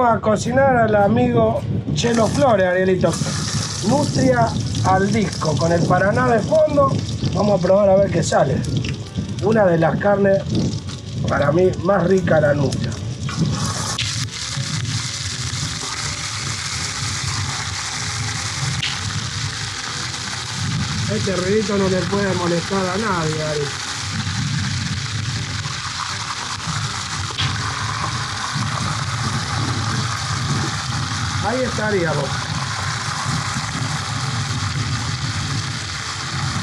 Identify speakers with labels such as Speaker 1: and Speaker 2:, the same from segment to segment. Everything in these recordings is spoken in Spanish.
Speaker 1: vamos a cocinar al amigo Chelo Flores, Arielito. Nutria al disco, con el Paraná de fondo. Vamos a probar a ver qué sale. Una de las carnes, para mí, más rica la nutria. Este ruidito no le puede molestar a nadie, Ari. Ahí estaríamos.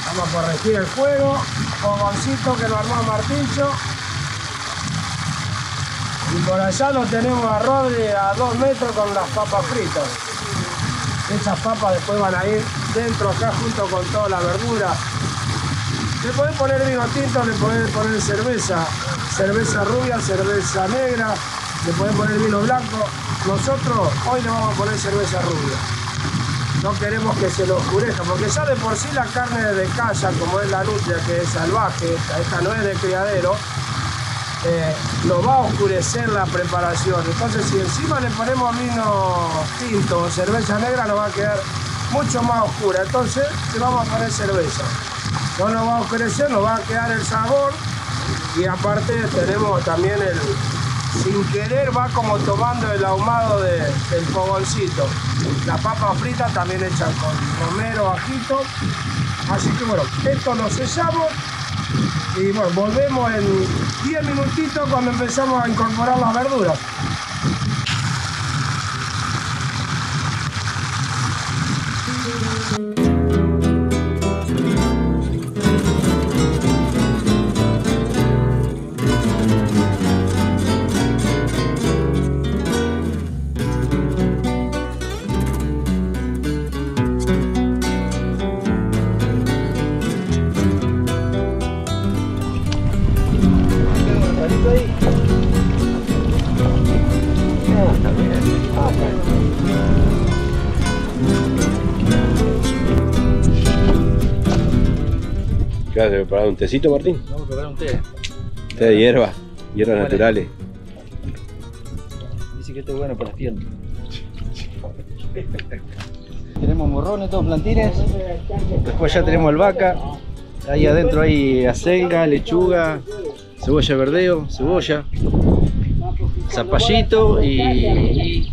Speaker 1: Vamos a corregir el fuego. Fogoncito que lo armó Martillo. Y por allá lo tenemos a Rodri a dos metros con las papas fritas. Esas papas después van a ir dentro acá junto con toda la verdura. Le pueden poner vino tinto, le pueden poner cerveza, cerveza rubia, cerveza negra, le pueden poner vino blanco. Nosotros hoy le vamos a poner cerveza rubia. No queremos que se lo oscurezca, porque ya de por sí la carne de casa, como es la nutria, que es salvaje, esta, no es de criadero, eh, nos va a oscurecer la preparación. Entonces si encima le ponemos vino tinto o cerveza negra nos va a quedar mucho más oscura. Entonces le vamos a poner cerveza. No nos va a oscurecer, nos va a quedar el sabor y aparte tenemos también el, sin querer va como tomando el ahumado de- del fogoncito. La papa frita también hecha con romero, ajito. Así que bueno, esto lo sellamos y bueno, volvemos en 10 minutitos cuando empezamos a incorporar las verduras.
Speaker 2: Tecito, Martín?
Speaker 3: Vamos a preparar un té.
Speaker 2: Té de hierba, hierbas naturales.
Speaker 3: Dice que este es bueno para las piernas. tenemos morrones, todos plantines. Después ya tenemos albahaca. Ahí adentro hay acelga, lechuga, cebolla verdeo, cebolla, zapallito y,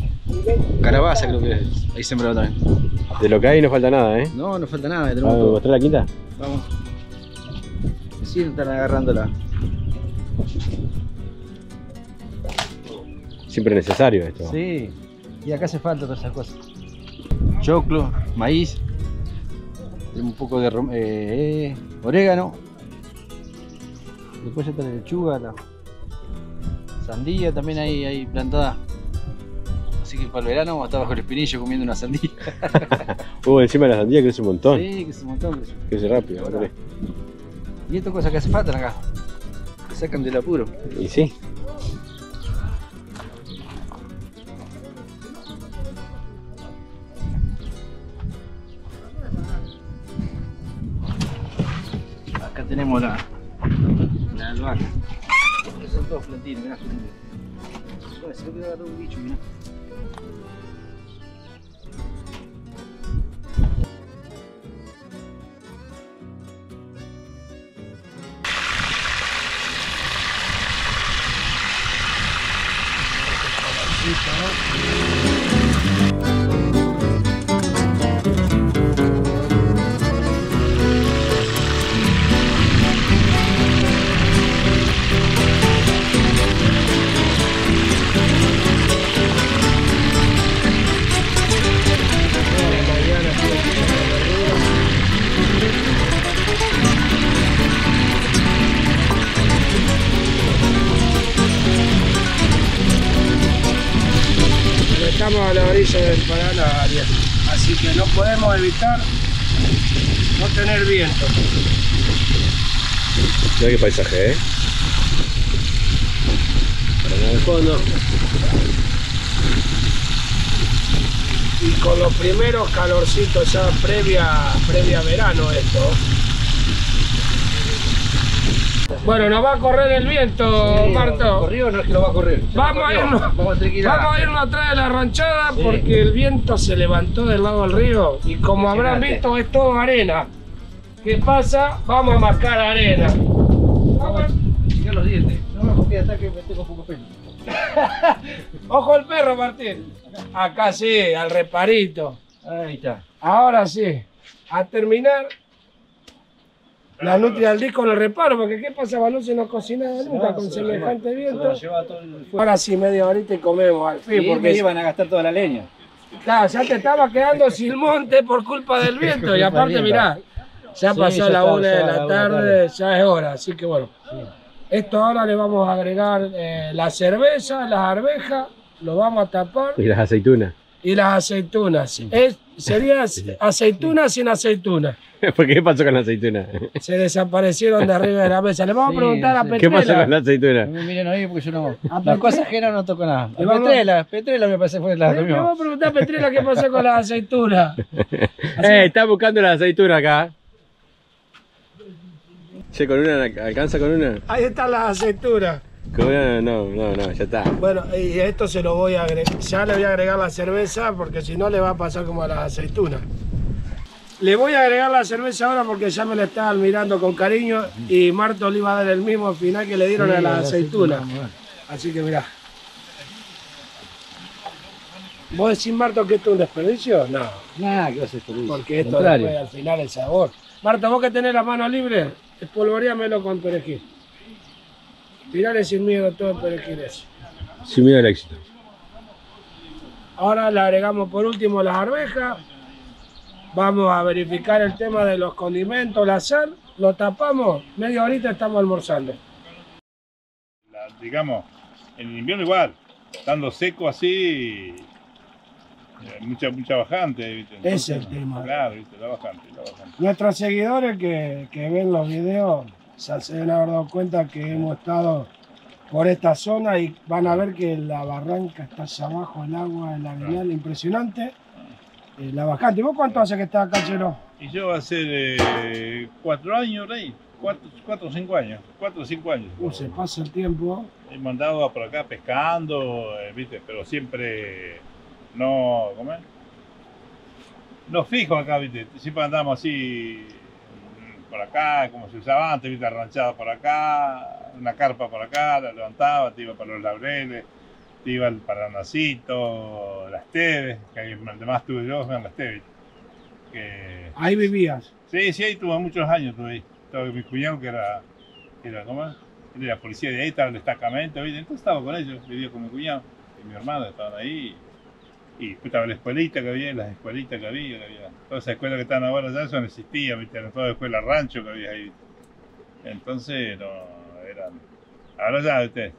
Speaker 3: calabaza creo que es. Ahí sembrado también.
Speaker 2: De lo que hay no falta nada, ¿eh?
Speaker 3: No, no falta nada,
Speaker 2: ¿Vamos
Speaker 3: tenemos
Speaker 2: a mostrar la quinta?
Speaker 3: Vamos. Están agarrándola.
Speaker 2: Siempre necesario esto.
Speaker 3: Sí, y acá hace falta todas esas cosas. Choclo, maíz, un poco de eh, orégano. Después ya está la lechuga, la sandía también hay, hay plantada. Así que para el verano vamos a estar bajo el espinillo comiendo una sandía.
Speaker 2: Uh, encima de la sandía crece un montón.
Speaker 3: Sí, es un montón. es-
Speaker 2: Crece rápido.
Speaker 3: Y estas cosas que hace falta acá. Que sacan del apuro.
Speaker 2: Y sí.
Speaker 3: Acá tenemos la, la albahaca. Son todos plantines, mirá. Se me quedó agarrado un bicho, mirá.
Speaker 1: Viento.
Speaker 2: Mira qué paisaje, ¿eh? Paraná de fondo.
Speaker 1: Y con los primeros calorcitos ya previa, previa verano esto. Bueno, nos va a correr el viento, Marto.
Speaker 3: ¿Corrió o no es que lo va a correr?
Speaker 1: Vamos a irnos,
Speaker 3: Vamos a
Speaker 1: vamos irnos atrás de la ranchada
Speaker 3: Sí.
Speaker 1: porque el viento se levantó del lado del río y como habrán visto es todo arena. ¿Qué pasa? Vamos a marcar arena.
Speaker 3: Vamos los dientes. No me hasta que me tengo poco pelo.
Speaker 1: Ojo el perro, Martín. Acá sí, al reparito.
Speaker 3: Ahí está.
Speaker 1: Ahora sí, a terminar la nutria al disco el reparo, porque ¿qué pasa? Balú se no cocinaba nunca
Speaker 3: No,
Speaker 1: con
Speaker 3: se lo
Speaker 1: semejante viento.
Speaker 3: Se lo el.
Speaker 1: Ahora sí, media horita y comemos al fin,
Speaker 3: me
Speaker 1: porque
Speaker 3: iban a gastar toda la leña.
Speaker 1: claro, ya te estaba quedando sin monte por culpa del viento. Y aparte,
Speaker 3: del
Speaker 1: mirá, ya
Speaker 3: Sí,
Speaker 1: pasó
Speaker 3: ya
Speaker 1: la
Speaker 3: está,
Speaker 1: una de la tarde, ya es hora, así que bueno.
Speaker 3: Sí.
Speaker 1: Esto ahora le vamos a agregar eh, la cerveza, las arvejas, lo vamos a tapar
Speaker 2: Y las aceitunas.
Speaker 1: y las aceitunas. Es, sería aceitunas sin aceitunas.
Speaker 2: ¿Por qué pasó con la aceituna?
Speaker 1: Se desaparecieron de arriba de la mesa. Le vamos
Speaker 3: Sí,
Speaker 1: a preguntar a
Speaker 3: sí.
Speaker 2: ¿Qué pasó
Speaker 1: Petrela.
Speaker 2: con la aceituna?
Speaker 3: No me miren ahí porque yo no.
Speaker 1: A
Speaker 3: Las cosas ajenas no toco nada.
Speaker 1: Vamos-
Speaker 3: Petrela, Petrela me parece fue la
Speaker 1: Le vamos a preguntar a Petrela qué pasó con las aceitunas.
Speaker 2: Eh, está buscando la aceituna acá. Che, con una alcanza con una.
Speaker 1: Ahí están las aceitunas.
Speaker 2: Con una no, no, no, ya está.
Speaker 1: Bueno, y esto se lo voy a agregar. Ya le voy a agregar la cerveza porque si no le va a pasar como a las aceitunas. Le voy a agregar la cerveza ahora porque ya me la estaban mirando con cariño y Marto le iba a dar el mismo final que le dieron a las aceitunas. Así que mirá. ¿Vos decís, Marto, que esto es un desperdicio? No,
Speaker 3: Nada, que va a ser feliz.
Speaker 1: porque esto
Speaker 3: Contrario.
Speaker 1: después, al final el sabor. Marto, vos que tenés la mano libre, espolvoreámelo con perejil. Tirale sin miedo todo el perejil ese.
Speaker 2: Sin miedo al éxito.
Speaker 1: Ahora le agregamos por último las arvejas. Vamos a verificar el tema de los condimentos, la sal. Lo tapamos, media horita estamos almorzando.
Speaker 4: la- digamos, en el invierno igual, estando seco así, mucha, mucha bajante, ¿viste?
Speaker 1: Ese es el tema.
Speaker 4: Claro, ¿viste? La bajante, la bajante.
Speaker 1: Nuestros seguidores que, que ven los videos ya se deben haber dado cuenta que hemos estado por esta zona y van a ver que la barranca está allá abajo, el agua, el arenal, impresionante. Eh, la bajante. ¿Vos cuánto hace que estás acá, Chelo?
Speaker 4: Y yo va a ser eh, cuatro años, Rey, cuatro, o cinco años, cuatro o cinco años.
Speaker 1: Uh, se pasa el tiempo.
Speaker 4: He mandado por acá pescando, eh, ¿viste? Pero siempre no, ¿cómo es? No fijo acá, ¿viste? Siempre andamos así mm, por acá, como se usaba antes, ¿viste? Arranchada por acá, una carpa por acá, la levantaba, te iba para los laureles, te iba al Paranacito, las Teves, que ahí más tuve yo fueron las Teves. Que...
Speaker 1: Ahí vivías.
Speaker 4: Sí, sí, ahí tuve muchos años, tuve ahí. Estaba mi cuñado que era, que era ¿cómo es? Era policía de ahí, estaba en el destacamento, ¿viste? entonces estaba con ellos, vivía con mi cuñado y mi hermana, estaban ahí. Y estaba la escuelita que había, las escuelitas que había, que había. Todas esas escuelas que están ahora ya, eso no existía, ¿viste? Eran todas escuelas rancho que había ahí. Entonces, no, eran... Ahora ya, ¿viste?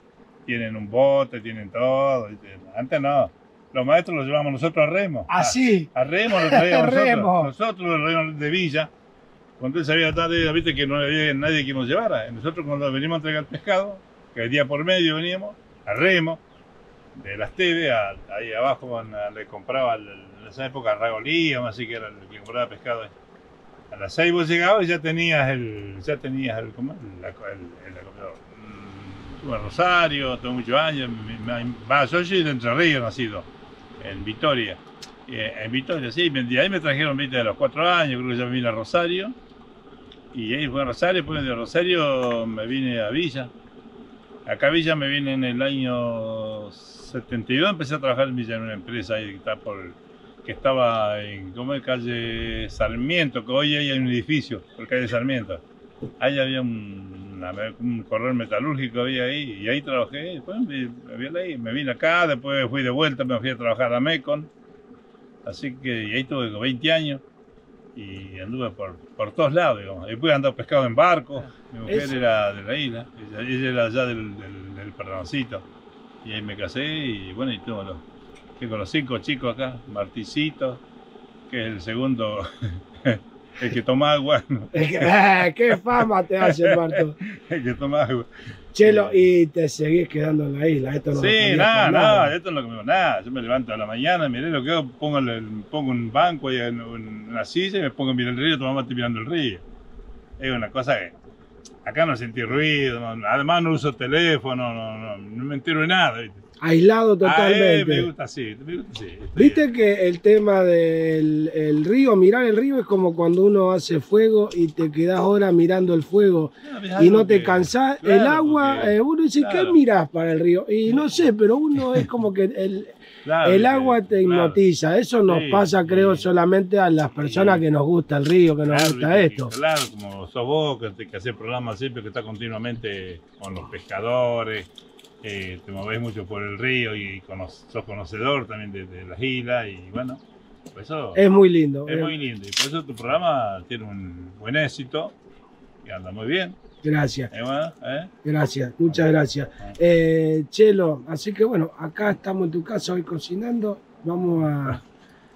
Speaker 4: Tienen un bote, tienen todo, ¿viste? Antes no. Los maestros los llevamos nosotros a remo.
Speaker 1: Así.
Speaker 4: A remo lo traíamos
Speaker 1: Remo.
Speaker 4: nosotros. Nosotros los traíamos de Villa. Cuando él sabía tarde, viste que no había nadie que nos llevara. Nosotros cuando venimos a entregar el pescado, que el día por medio veníamos, a remo, de las TV, a- ahí abajo le compraba el- en esa época Ragolí, así que era el que compraba pescado. ahí. A las 6 vos llegabas y ya tenías el, ya tenías el, el- el- el- Estuve en Rosario, tuve muchos años, va, yo soy de Entre Ríos nacido, en Vitoria. Eh, en Vitoria, sí, de ahí me trajeron, viste, a los cuatro años, creo que ya me vine a Rosario. Y ahí fue a Rosario, después de Rosario me vine a Villa. Acá a Villa me vine en el año 72, empecé a trabajar en Villa en una empresa ahí que, está por, que estaba en ¿cómo es? calle Sarmiento, que hoy hay un edificio por calle Sarmiento. Ahí había un, una- un corredor metalúrgico había ahí, y ahí trabajé. Después me, me me vine acá, después fui de vuelta, me fui a trabajar a Mecon. Así que y ahí tuve como 20 años y anduve por, por todos lados, digamos. Después andaba pescado en barco, mi mujer
Speaker 1: Eso.
Speaker 4: era de la isla, ella, ella era allá del, del, del Perdoncito. Y ahí me casé y bueno, y tuve los, con los cinco chicos acá, Marticito, que es el segundo, el que toma agua, ¿no?
Speaker 1: ¡Ah, ¡Qué fama te hace, Marto!
Speaker 4: el que toma agua.
Speaker 1: Chelo, y te seguís quedando en la isla. Esto no
Speaker 4: Sí, nada, nada, esto es lo nada. Yo me levanto a la mañana, miré lo que hago, pongo, el- pongo un banco ahí en, en una silla y me pongo a mirar el río, tomando mate mirando el río. Es una cosa que acá no sentí ruido, no- además no uso teléfono, no, no, no me entero de nada. ¿viste?
Speaker 1: Aislado
Speaker 4: Ah,
Speaker 1: totalmente.
Speaker 4: eh, me gusta así, me gusta así.
Speaker 1: Viste
Speaker 4: bien.
Speaker 1: que el tema del el río, mirar el río es como cuando uno hace fuego y te quedás horas mirando el fuego
Speaker 4: No,
Speaker 1: y no te
Speaker 4: que-
Speaker 1: cansás.
Speaker 4: claro,
Speaker 1: el agua,
Speaker 4: porque-
Speaker 1: eh, uno dice, ¿qué mirás para el río? Y no sé, pero uno es como que el,
Speaker 4: claro,
Speaker 1: el agua te
Speaker 4: claro.
Speaker 1: hipnotiza. Eso nos
Speaker 4: Sí,
Speaker 1: pasa, creo, solamente a las personas
Speaker 4: Sí.
Speaker 1: que nos gusta el río, que nos gusta esto.
Speaker 4: Claro, como sos vos, que, que haces programas siempre, que estás continuamente con los pescadores, eh, te movés mucho por el río y cono- sos conocedor también de, de las islas y bueno, por eso
Speaker 1: Es muy lindo.
Speaker 4: es
Speaker 1: eh,
Speaker 4: muy lindo y por eso tu programa tiene un buen éxito y anda muy bien.
Speaker 1: Gracias. Gracias, muchas gracias. Eh, Chelo, así que bueno, acá estamos en tu casa hoy cocinando. Vamos a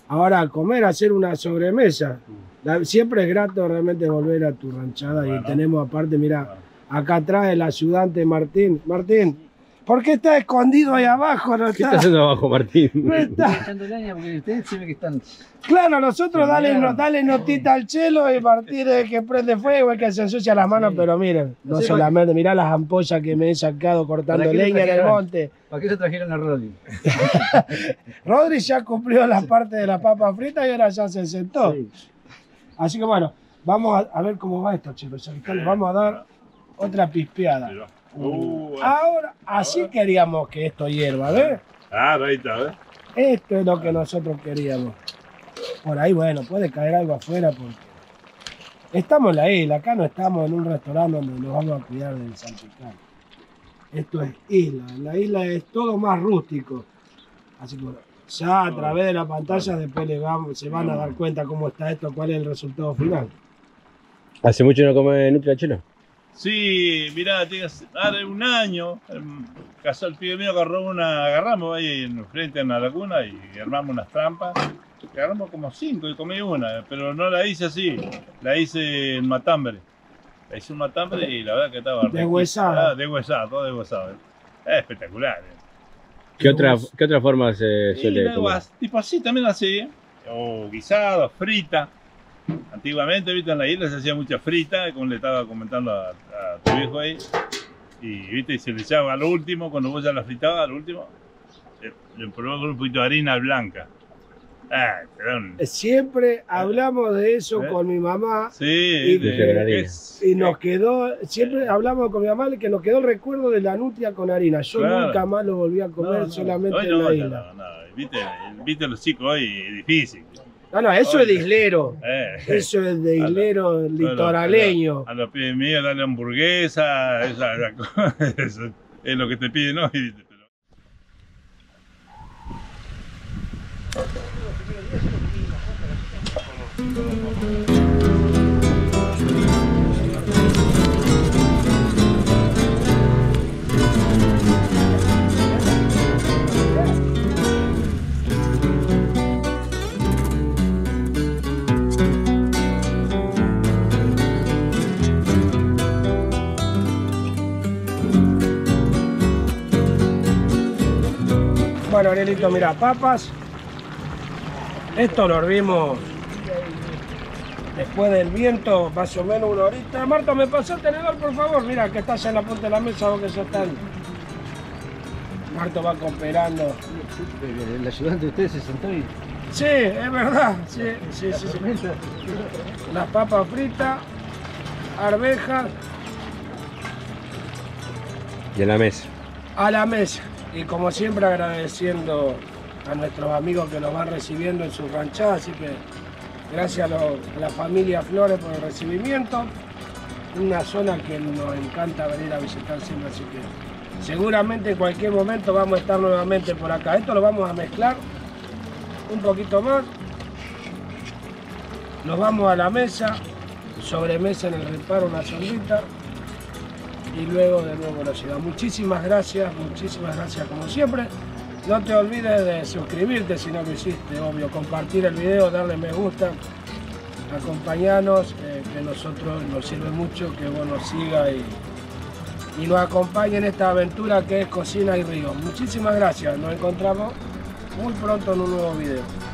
Speaker 1: ahora a comer, a hacer una sobremesa. La- siempre es grato realmente volver a tu ranchada y tenemos aparte, mira,
Speaker 4: Bueno.
Speaker 1: acá atrás el ayudante Martín. Martín, ¿por qué está escondido ahí abajo? No
Speaker 2: ¿Qué
Speaker 1: está.
Speaker 2: haciendo abajo, Martín?
Speaker 1: No está.
Speaker 3: Echando leña porque ustedes se ve que están.
Speaker 1: Claro, nosotros dale, no- dale notita al chelo y Martín es el que prende fuego, el que se ensucia las manos,
Speaker 3: Sí.
Speaker 1: pero miren, no
Speaker 3: No sé,
Speaker 1: solamente, mirá las ampollas que me he sacado cortando
Speaker 3: ¿Para qué lo
Speaker 1: leña en el monte.
Speaker 3: ¿Para qué se trajeron a Rodri?
Speaker 1: Rodri ya cumplió la parte de la papa frita y ahora ya se sentó.
Speaker 3: Sí.
Speaker 1: Así que bueno, vamos a, a ver cómo va esto, chicos. Vamos a dar otra pispeada.
Speaker 4: Uh,
Speaker 1: Ahora, así queríamos que esto hierva, ¿ves?
Speaker 4: claro, ahí está, ¿ves?
Speaker 1: Esto es lo que nosotros queríamos. Por ahí, bueno, puede caer algo afuera porque estamos en la isla, acá no estamos en un restaurante donde nos vamos a cuidar del salpicón. Esto es isla, en la isla es todo más rústico. Así que ya a través de la pantalla después le vamos, se van a dar cuenta cómo está esto, cuál es el resultado final.
Speaker 2: ¿Hace mucho no come nutria, chelo?
Speaker 4: Sí, mirá, tiene ahora un año, em, casó el pibe mío, agarró una, agarramos ahí en frente a la laguna y armamos unas trampas. Agarramos como cinco y comí una, pero no la hice así, la hice en matambre. La hice en matambre y la verdad que estaba
Speaker 1: Deshuesada.
Speaker 4: Ah, deshuesada, todo deshuesado. Es espectacular. eh.
Speaker 2: ¿Qué otra, ¿Qué otra forma se
Speaker 4: Y
Speaker 2: suele
Speaker 4: luego,
Speaker 2: comer?
Speaker 4: tipo así también así, o guisado, frita. Antiguamente, viste, en la isla se hacía mucha frita, como le estaba comentando a, a tu viejo ahí. Y viste, y se le echaba al último, cuando vos ya la fritabas, al último, le, le probaba con un poquito de harina blanca. Ah, un-
Speaker 1: Siempre hablamos de eso
Speaker 4: ¿Eh?
Speaker 1: con mi mamá
Speaker 4: Sí,
Speaker 1: Y-
Speaker 4: de-
Speaker 1: y nos quedó, siempre hablamos con mi mamá que nos quedó el recuerdo de la nutria con harina. Yo
Speaker 4: Claro.
Speaker 1: nunca más lo volví a comer
Speaker 4: no, no,
Speaker 1: solamente
Speaker 4: hoy
Speaker 1: en
Speaker 4: no,
Speaker 1: la isla.
Speaker 4: no, no, viste, viste los chicos hoy, es difícil.
Speaker 1: No, no, eso es de
Speaker 4: Oye.
Speaker 1: islero.
Speaker 4: Eh.
Speaker 1: Eso es de
Speaker 4: A la-
Speaker 1: islero litoraleño.
Speaker 4: A los pibes míos dale hamburguesa, esa, esa cosa, eso es lo que te piden hoy.
Speaker 1: Bueno, Arielito, mira, papas. Esto lo hervimos después del viento, más o menos una horita. Marta, ¿me pasó el tenedor, por favor? Mira, que estás en la punta de la mesa, vos que sos tan... Marto va cooperando.
Speaker 3: El ayudante de ustedes se sentó y.
Speaker 1: Sí, es verdad. Sí, sí, sí, sí. Las papas fritas, arvejas
Speaker 2: Y en la mesa.
Speaker 1: a la mesa. Y como siempre agradeciendo a nuestros amigos que nos van recibiendo en su ranchada, así que gracias a, la familia Flores por el recibimiento. Una zona que nos encanta venir a visitar siempre, así que seguramente en cualquier momento vamos a estar nuevamente por acá. Esto lo vamos a mezclar un poquito más. Nos vamos a la mesa, sobremesa en el reparo, una sondita y luego de nuevo la ciudad. Muchísimas gracias, muchísimas gracias como siempre. No te olvides de suscribirte si no lo hiciste, obvio, compartir el video, darle me gusta, acompañarnos, eh, que nosotros nos sirve mucho que vos nos sigas y, y nos acompañe en esta aventura que es Cocina y Río. Muchísimas gracias, nos encontramos muy pronto en un nuevo video.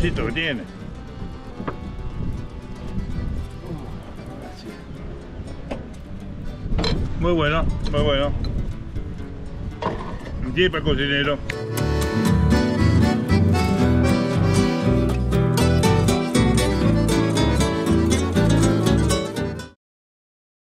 Speaker 4: Qué olorcito que tiene. Muy bueno, muy bueno. Día para cocinero.